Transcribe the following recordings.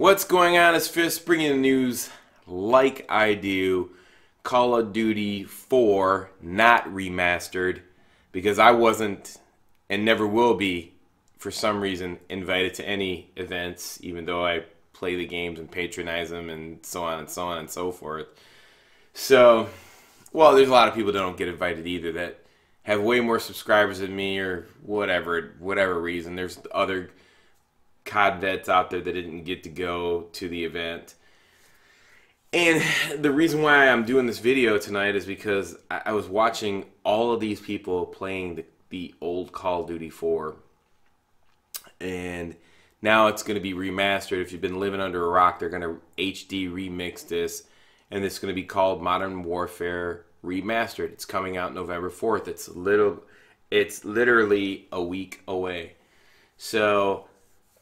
What's going on? It's Fist bringing the news like I do. Call of Duty 4 not remastered because I wasn't and never will be for some reason invited to any events even though I play the games and patronize them and so on and so on and so forth. So, well, there's a lot of people that don't get invited either that have way more subscribers than me or whatever whatever reason. There's other COD vets out there that didn't get to go to the event. And the reason why I'm doing this video tonight is because I was watching all of these people playing the, the old Call of Duty 4. And now it's going to be remastered. If you've been living under a rock, they're going to HD remix this. And it's going to be called Modern Warfare Remastered. It's coming out November 4th. It's little it's literally a week away. So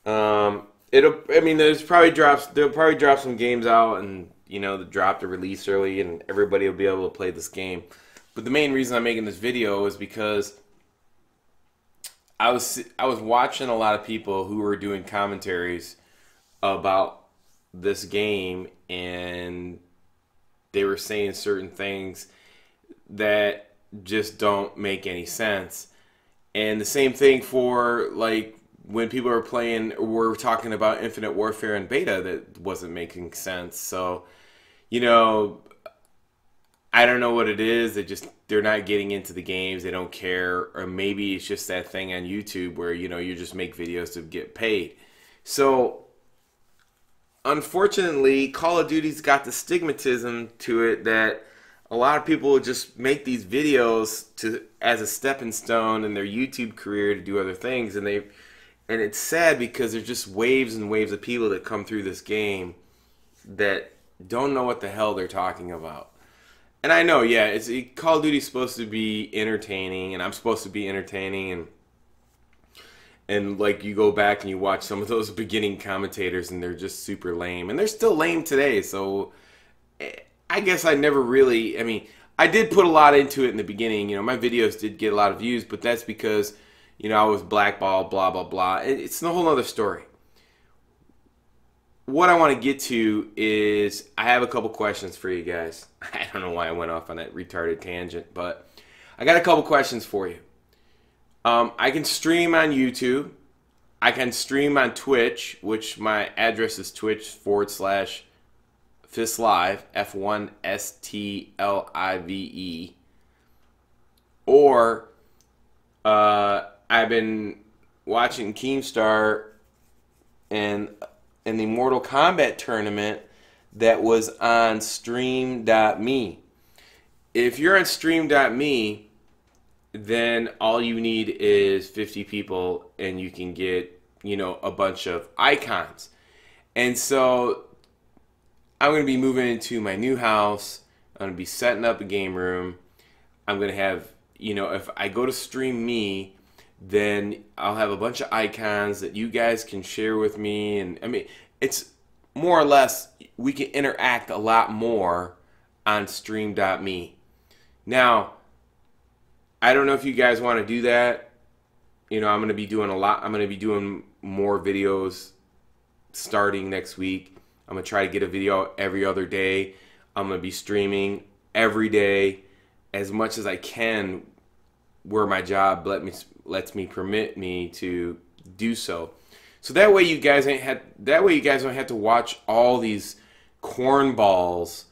um, it'll. I mean, there's probably drops. They'll probably drop some games out, and you know, the drop the release early, and everybody will be able to play this game. But the main reason I'm making this video is because I was I was watching a lot of people who were doing commentaries about this game, and they were saying certain things that just don't make any sense. And the same thing for like when people were playing were talking about Infinite Warfare and beta that wasn't making sense. So, you know, I don't know what it is. They just they're not getting into the games. They don't care, or maybe it's just that thing on YouTube where you know you just make videos to get paid. So, unfortunately, Call of Duty's got the stigmatism to it that a lot of people just make these videos to as a stepping stone in their YouTube career to do other things, and they and it's sad because there's just waves and waves of people that come through this game that don't know what the hell they're talking about. And I know, yeah, it's Call of Duty's supposed to be entertaining, and I'm supposed to be entertaining, and and like you go back and you watch some of those beginning commentators, and they're just super lame, and they're still lame today. So eh, I guess I never really, I mean, I did put a lot into it in the beginning. You know, my videos did get a lot of views, but that's because you know, I was blackballed, blah, blah, blah. It's a whole other story. What I want to get to is I have a couple questions for you guys. I don't know why I went off on that retarded tangent, but I got a couple questions for you. Um, I can stream on YouTube. I can stream on Twitch, which my address is twitch forward slash Fist Live, F 1 S T L I V E. Or uh, I've been watching Keemstar and in the Mortal Kombat tournament that was on stream.me. If you're on stream.me, then all you need is 50 people and you can get, you know, a bunch of icons. And so I'm going to be moving into my new house. I'm going to be setting up a game room. I'm going to have, you know, if I go to stream me, then I'll have a bunch of icons that you guys can share with me. And I mean, it's more or less, we can interact a lot more on stream.me. Now, I don't know if you guys want to do that. You know, I'm going to be doing a lot. I'm going to be doing more videos starting next week. I'm going to try to get a video every other day. I'm going to be streaming every day as much as I can where my job let me lets me permit me to do so. So that way you guys ain't had that way you guys don't have to watch all these cornballs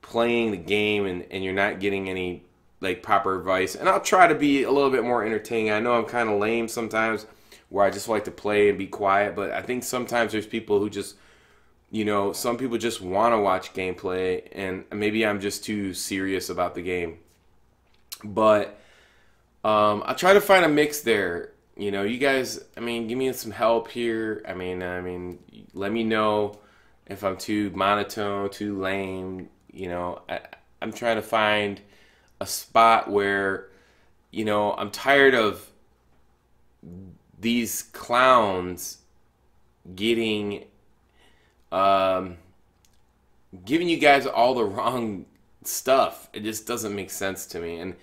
playing the game and, and you're not getting any like proper advice. And I'll try to be a little bit more entertaining. I know I'm kind of lame sometimes where I just like to play and be quiet, but I think sometimes there's people who just you know, some people just want to watch gameplay and maybe I'm just too serious about the game. But um, I'll try to find a mix there. You know, you guys. I mean, give me some help here. I mean, I mean, let me know if I'm too monotone, too lame. You know, I, I'm trying to find a spot where, you know, I'm tired of these clowns getting um, giving you guys all the wrong stuff. It just doesn't make sense to me. And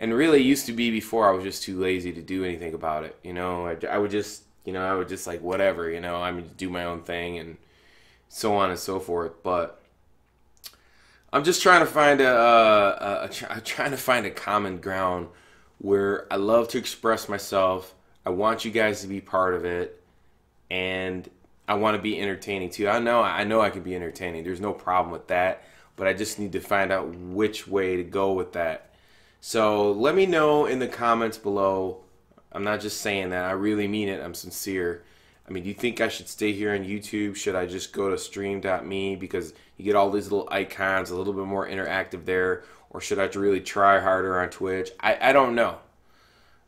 and really used to be before I was just too lazy to do anything about it. You know, I, I would just, you know, I would just like whatever, you know, I mean, do my own thing and so on and so forth. But I'm just trying to find a, a, a, a trying to find a common ground where I love to express myself. I want you guys to be part of it, and I want to be entertaining too. I know I know I can be entertaining. There's no problem with that, but I just need to find out which way to go with that. So let me know in the comments below. I'm not just saying that. I really mean it. I'm sincere. I mean, do you think I should stay here on YouTube? Should I just go to stream.me because you get all these little icons, a little bit more interactive there? Or should I really try harder on Twitch? I, I don't know.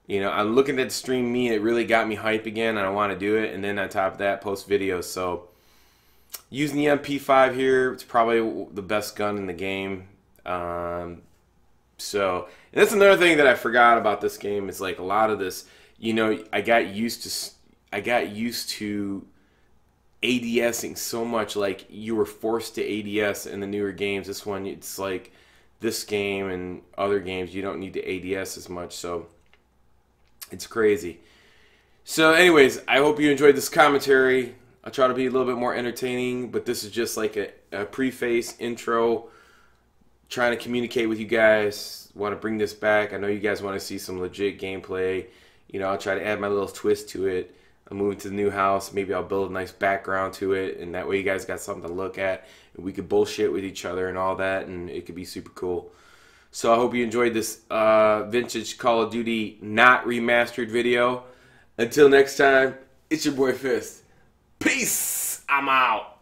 You know, I'm looking at Stream Me, it really got me hype again, and I want to do it. And then on top of that, post videos. So, using the MP5 here, it's probably the best gun in the game. Um, so, that's another thing that I forgot about this game is like a lot of this, you know, I got used to I got used to ADSing so much. Like you were forced to ADS in the newer games. This one, it's like this game and other games, you don't need to ADS as much. So it's crazy. So, anyways, I hope you enjoyed this commentary. I'll try to be a little bit more entertaining, but this is just like a, a preface intro, trying to communicate with you guys. Want to bring this back. I know you guys want to see some legit gameplay. You know, I'll try to add my little twist to it. I'm moving to the new house. Maybe I'll build a nice background to it, and that way you guys got something to look at. And we could bullshit with each other and all that, and it could be super cool. So I hope you enjoyed this uh, vintage Call of Duty not remastered video. Until next time, it's your boy Fist. Peace. I'm out.